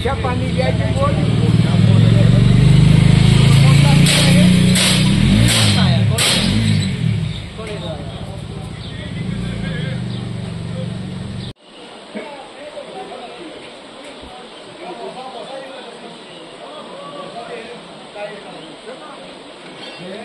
siapa nih dia jemput Yeah.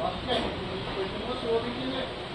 間違いなく、もしおで